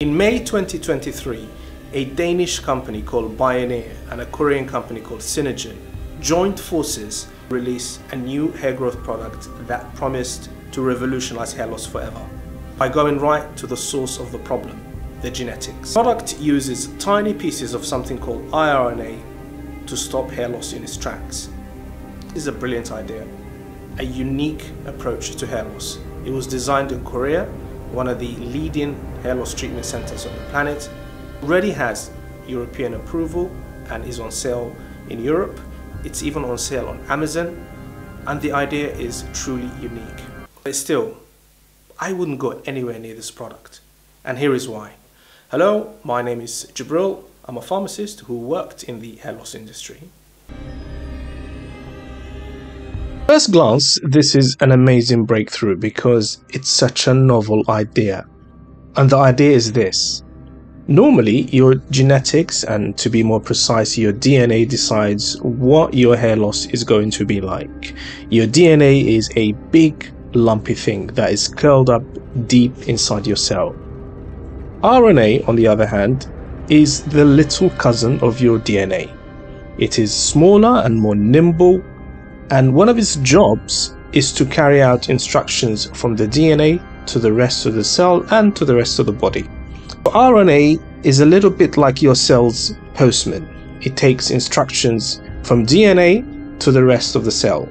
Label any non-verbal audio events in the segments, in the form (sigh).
In May 2023, a Danish company called Bioneer and a Korean company called Synergen joined forces to release a new hair growth product that promised to revolutionize hair loss forever by going right to the source of the problem, the genetics. The product uses tiny pieces of something called iRNA to stop hair loss in its tracks. This is a brilliant idea, a unique approach to hair loss. It was designed in Korea, one of the leading hair loss treatment centers on the planet. Already has European approval and is on sale in Europe. It's even on sale on Amazon, and the idea is truly unique. But still, I wouldn't go anywhere near this product, and here is why. Hello, my name is Jibril. I'm a pharmacist who worked in the hair loss industry. First glance, this is an amazing breakthrough because it's such a novel idea. And the idea is this. Normally, your genetics, and to be more precise, your DNA decides what your hair loss is going to be like. Your DNA is a big, lumpy thing that is curled up deep inside your cell. RNA, on the other hand, is the little cousin of your DNA. It is smaller and more nimble, and one of its jobs is to carry out instructions from the DNA to the rest of the cell and to the rest of the body. RNA is a little bit like your cell's postman. It takes instructions from DNA to the rest of the cell.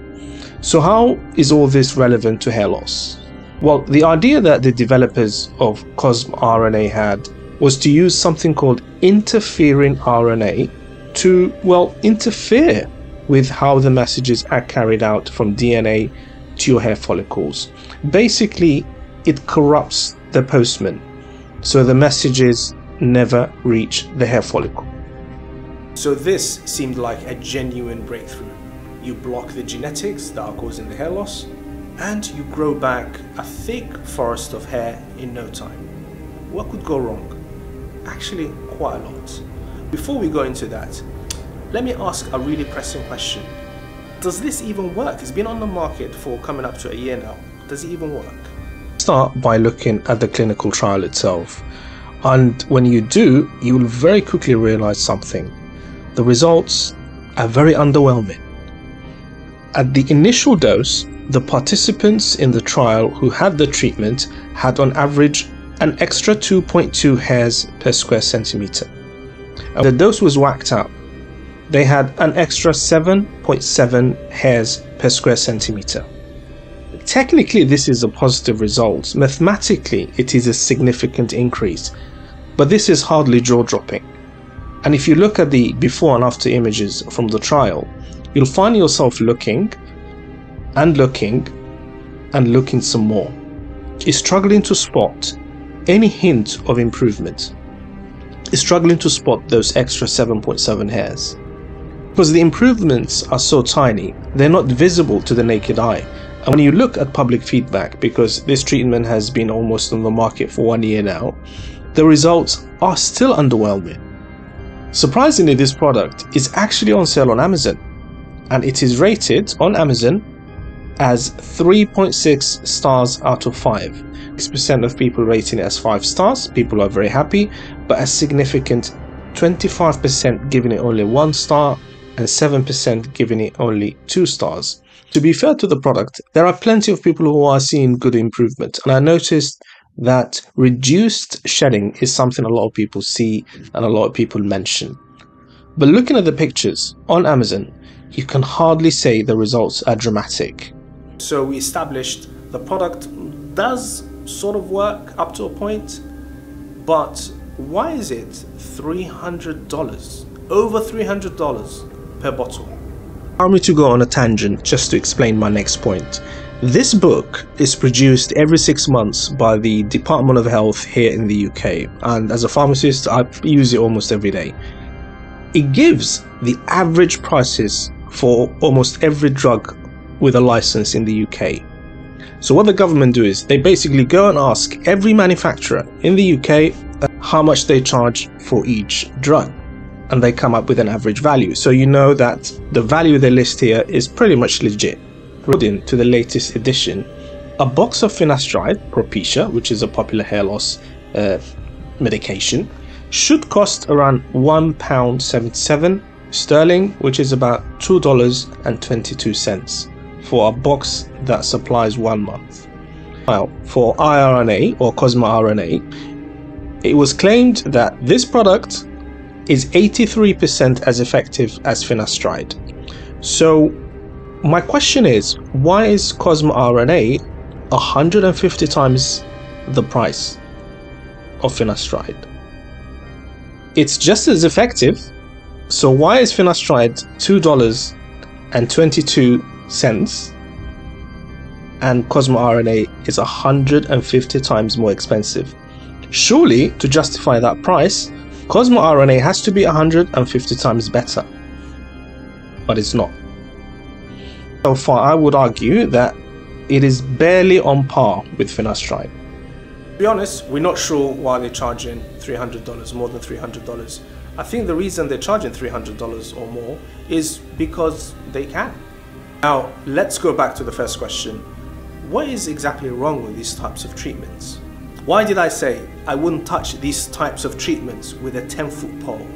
So how is all this relevant to hair loss? Well, the idea that the developers of CosmeRNA had was to use something called interfering RNA to, well, interfere with how the messages are carried out from DNA to your hair follicles. Basically, it corrupts the postman, so the messages never reach the hair follicle. So this seemed like a genuine breakthrough. You block the genetics that are causing the hair loss, and you grow back a thick forest of hair in no time. What could go wrong? Actually, quite a lot. Before we go into that, let me ask a really pressing question. Does this even work? It's been on the market for coming up to a year now. Does it even work? Start by looking at the clinical trial itself. And when you do, you will very quickly realize something. The results are very underwhelming. At the initial dose, the participants in the trial who had the treatment had on average an extra 2.2 hairs per square centimeter. And the dose was whacked out. They had an extra 7.7 hairs per square centimeter. Technically, this is a positive result. Mathematically, it is a significant increase, but this is hardly jaw dropping. And if you look at the before and after images from the trial, you'll find yourself looking and looking and looking some more. Is struggling to spot any hint of improvement. Is struggling to spot those extra 7.7 hairs. Because the improvements are so tiny, they're not visible to the naked eye. And when you look at public feedback, because this treatment has been almost on the market for one year now, the results are still underwhelming. Surprisingly, this product is actually on sale on Amazon, and it is rated on Amazon as 3.6 stars out of 5. 6% of people rating it as 5 stars, people are very happy, but a significant 25% giving it only 1 star and 7% giving it only 2 stars. To be fair to the product, there are plenty of people who are seeing good improvement, and I noticed that reduced shedding is something a lot of people see and a lot of people mention. But looking at the pictures on Amazon, you can hardly say the results are dramatic. So we established the product does sort of work up to a point, but why is it $300? Over $300 per bottle. Allow me to go on a tangent just to explain my next point. This book is produced every six months by the Department of Health here in the UK, and as a pharmacist, I use it almost every day. It gives the average prices for almost every drug with a license in the UK. So what the government do is they basically go and ask every manufacturer in the UK uh, how much they charge for each drug and they come up with an average value. So you know that the value they list here is pretty much legit. According to the latest edition, a box of finasteride, Propecia, which is a popular hair loss uh, medication should cost around £1.77 sterling, which is about $2.22 for a box that supplies one month. Now, for iRNA or CosmeRNA, it was claimed that this product is 83% as effective as finasteride. So, my question is why is CosmeRNA 150 times the price of finasteride? It's just as effective, so why is finasteride $2.22 and CosmeRNA is 150 times more expensive? Surely, to justify that price, CosmeRNA has to be 150 times better. But it's not. So far, I would argue that it is barely on par with finasteride. To be honest, we're not sure why they're charging $300, more than $300. I think the reason they're charging $300 or more is because they can. Now, let's go back to the first question. What is exactly wrong with these types of treatments? Why did I say I wouldn't touch these types of treatments with a 10 foot pole?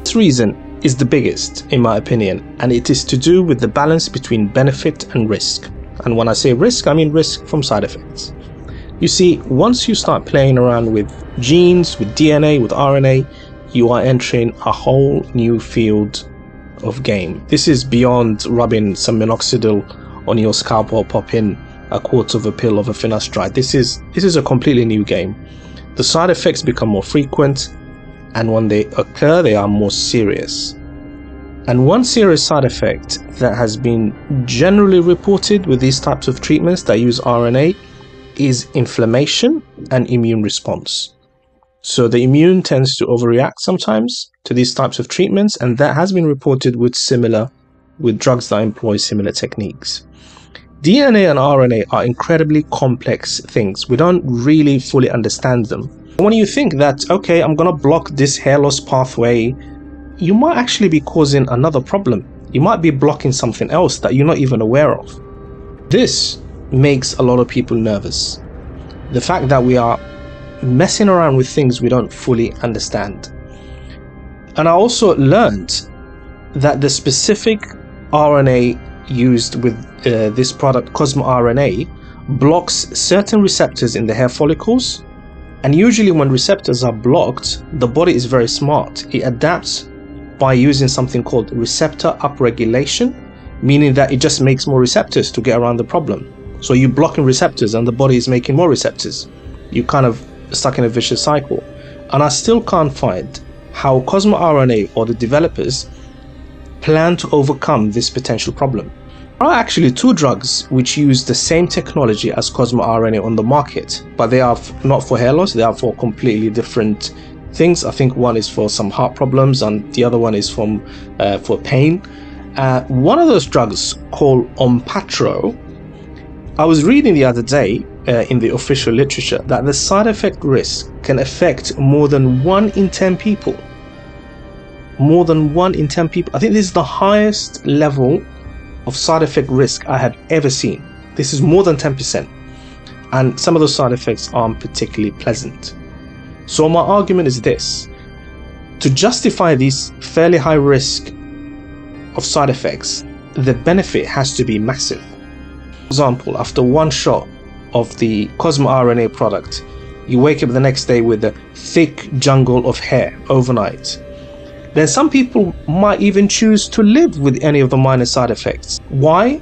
This reason is the biggest, in my opinion, and it is to do with the balance between benefit and risk. And when I say risk, I mean risk from side effects. You see, once you start playing around with genes, with DNA, with RNA, you are entering a whole new field of game. This is beyond rubbing some minoxidil on your scalp or popping a quarter of a pill of a finasteride. This is this is a completely new game. The side effects become more frequent, and when they occur, they are more serious. And one serious side effect that has been generally reported with these types of treatments that use RNA is inflammation and immune response. So the immune tends to overreact sometimes to these types of treatments, and that has been reported with similar with drugs that employ similar techniques. DNA and RNA are incredibly complex things. We don't really fully understand them. When you think that, okay, I'm gonna block this hair loss pathway, you might actually be causing another problem. You might be blocking something else that you're not even aware of. This makes a lot of people nervous. The fact that we are messing around with things we don't fully understand. And I also learned that the specific RNA used with uh, this product, CosmeRNA, blocks certain receptors in the hair follicles. And usually, when receptors are blocked, the body is very smart. It adapts by using something called receptor upregulation, meaning that it just makes more receptors to get around the problem. So you're blocking receptors, and the body is making more receptors. You're kind of stuck in a vicious cycle. And I still can't find how CosmeRNA or the developers plan to overcome this potential problem. There are actually two drugs which use the same technology as CosmeRNA on the market, but they are not for hair loss, they are for completely different things. I think one is for some heart problems and the other one is from uh, for pain. Uh, one of those drugs called Onpattro, I was reading the other day uh, in the official literature that the side effect risk can affect more than 1 in 10 people. More than 1 in 10 people. I think this is the highest level of side effect risk I have ever seen. This is more than 10%. And some of those side effects aren't particularly pleasant. So, my argument is this to justify these fairly high risk of side effects, the benefit has to be massive. For example, after one shot of the CosmeRNA product, you wake up the next day with a thick jungle of hair overnight then some people might even choose to live with any of the minor side effects. Why?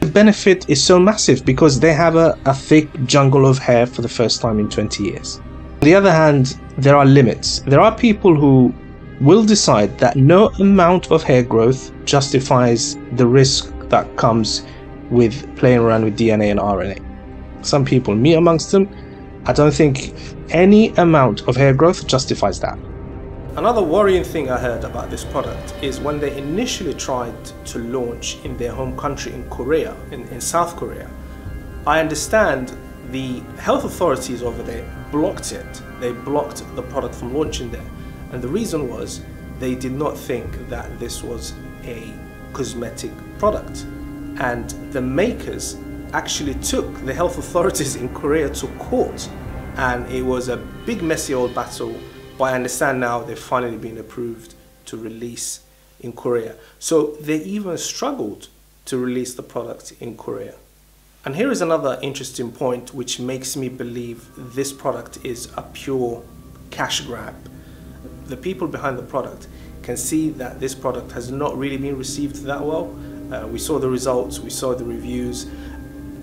The benefit is so massive because they have a, a thick jungle of hair for the first time in 20 years. On the other hand, there are limits. There are people who will decide that no amount of hair growth justifies the risk that comes with playing around with DNA and RNA. Some people, me amongst them, I don't think any amount of hair growth justifies that. Another worrying thing I heard about this product is when they initially tried to launch in their home country in Korea, in, in South Korea, I understand the health authorities over there blocked it. They blocked the product from launching there. And the reason was they did not think that this was a cosmetic product. And the makers actually took the health (laughs) authorities in Korea to court and it was a big, messy old battle. But I understand now they've finally been approved to release in Korea. So they even struggled to release the product in Korea. And here is another interesting point which makes me believe this product is a pure cash grab. The people behind the product can see that this product has not really been received that well. Uh, we saw the results, we saw the reviews.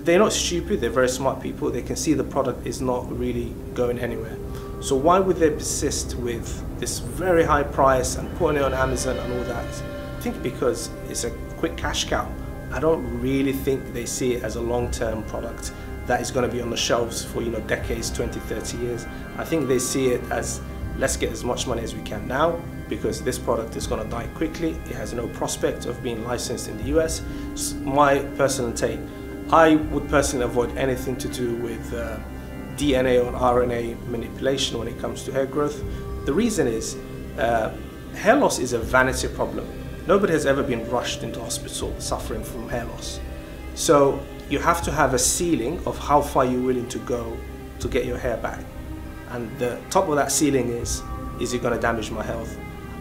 They're not stupid, they're very smart people. They can see the product is not really going anywhere. So why would they persist with this very high price and putting it on Amazon and all that? I think because it's a quick cash cow. I don't really think they see it as a long-term product that is going to be on the shelves for you know decades 20 30 years i think they see it as let's get as much money as we can now because this product is going to die quickly it has no prospect of being licensed in the us my personal take i would personally avoid anything to do with uh, dna or rna manipulation when it comes to hair growth the reason is uh, hair loss is a vanity problem nobody has ever been rushed into hospital suffering from hair loss so you have to have a ceiling of how far you're willing to go to get your hair back. And the top of that ceiling is, is it going to damage my health?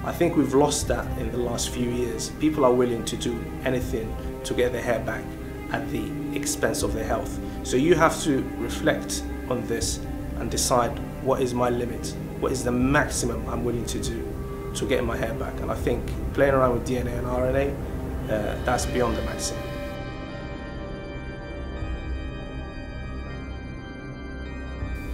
I think we've lost that in the last few years. People are willing to do anything to get their hair back at the expense of their health. So you have to reflect on this and decide what is my limit, what is the maximum I'm willing to do to get my hair back. And I think playing around with DNA and RNA, uh, that's beyond the maximum.